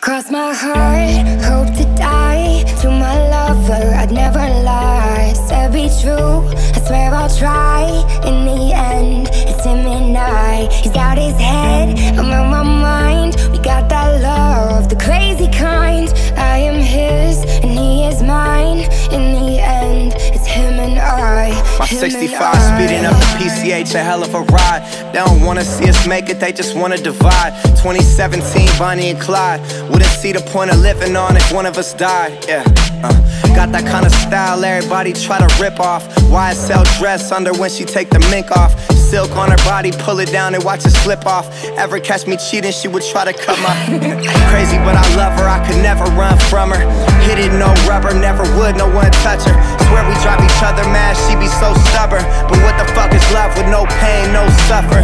Cross my heart, hope to die. To my lover, I'd never lie. Said be true, I swear I'll try. In the end, it's him and I. He's out his head, I'm on my mind. We got that love, the crazy kind. I am his, and he is mine. In the end, it's him and I. My him 65 PCH, a hell of a ride. They don't wanna see us make it, they just wanna divide. 2017, Bonnie and Clyde. Wouldn't see the point of living on if one of us died. Yeah. Uh. Got that kind of style everybody try to rip off. YSL dress under when she take the mink off. Silk on her body, pull it down and watch it slip off. Ever catch me cheating, she would try to cut my. Crazy, but I love her, I could never run from her. Hit it, no rubber, never would, no one touch her. Swear we drive each other mad, she be so stubborn. But what the fuck is love with no pain, no suffer?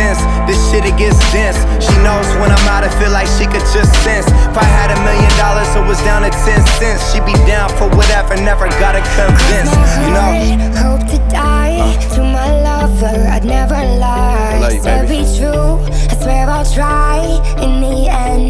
Intense, this shit it gets dense. She knows when I'm out, I feel like she could just sense. If I had a million dollars, it was down to 10 cents. She'd be down for whatever, never gotta convince, you know? Hope to die to my lover, I'd never lie. love you, baby. be true, I swear I'll try. In the end,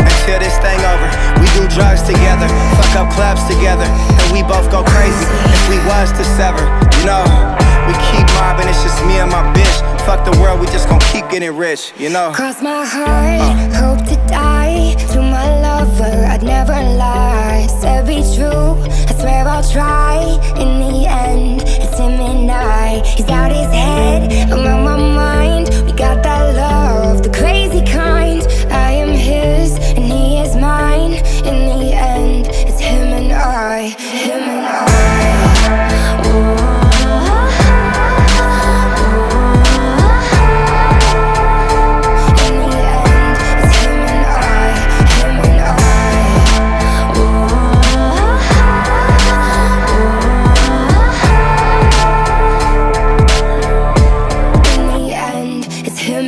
drugs together, fuck up clubs together, and we both go crazy if we was to sever. You know, we keep mobbing, it's just me and my bitch. Fuck the world, we just gon' keep getting rich. You know. Cross my heart, hope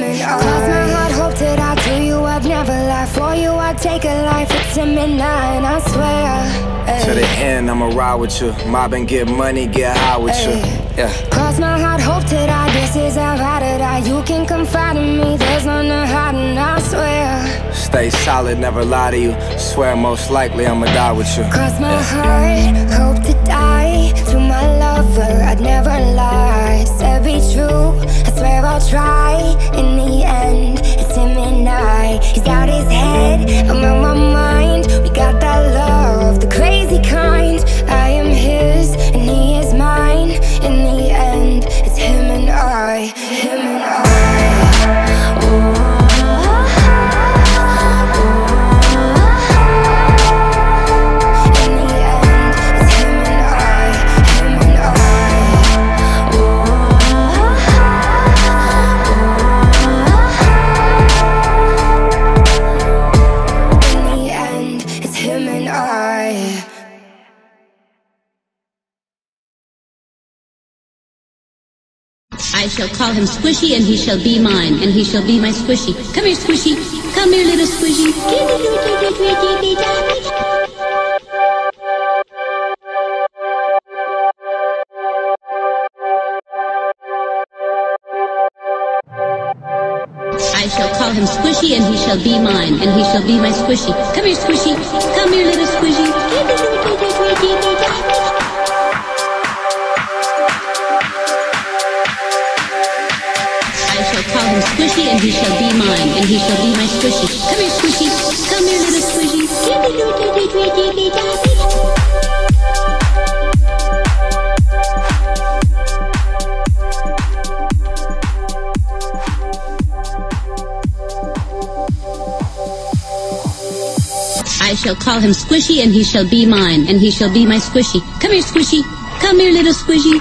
it's him and I. Cross my heart, hope that I do you. I'd never lie for you. I'd take a life. It's him and I, I swear. To the end, I'ma ride with you. Mob and get money, get high with you. Yeah. Cross my heart, hope to die. This is how I to die. You can confide in me. There's none to hide, and I swear. Stay solid, never lie to you. Swear most likely I'ma die with you. Cross my heart, hope to die to my lover. I'd never lie. Said be true, I swear I'll try. I shall call him Squishy, and he shall be mine, and he shall be my Squishy. Come here, Squishy. Come here, little Squishy. I shall call him Squishy, and he shall be mine, and he shall be my Squishy. Come here, Squishy. Come here, little Squishy. And he shall be my squishy. Come here, squishy. Come here, little squishy. I shall call him Squishy and he shall be mine and he shall be my Squishy. Come here, Squishy. Come here, little Squishy.